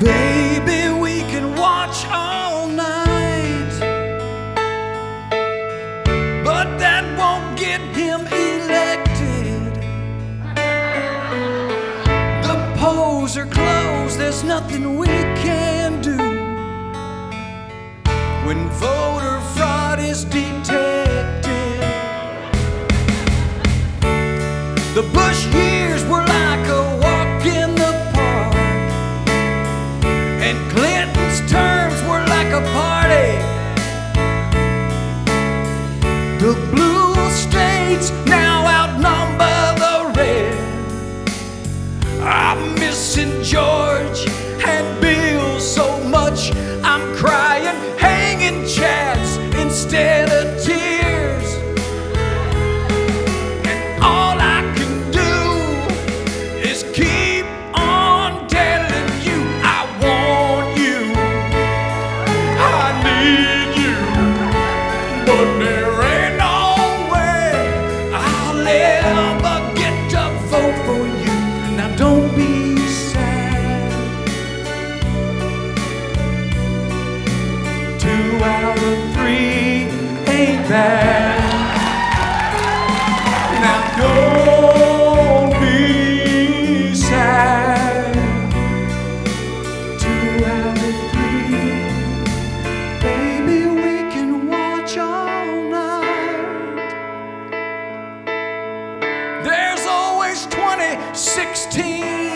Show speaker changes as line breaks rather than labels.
Baby, we can watch all night. But that won't get him elected. The polls are closed, there's nothing we can do. When voter fraud is detected. The Bush years were like a party. The blue states now outnumber the red. I'm missing George and Bill so much I'm crying hanging chads instead there for you. Now don't be sad. Two out of three. 16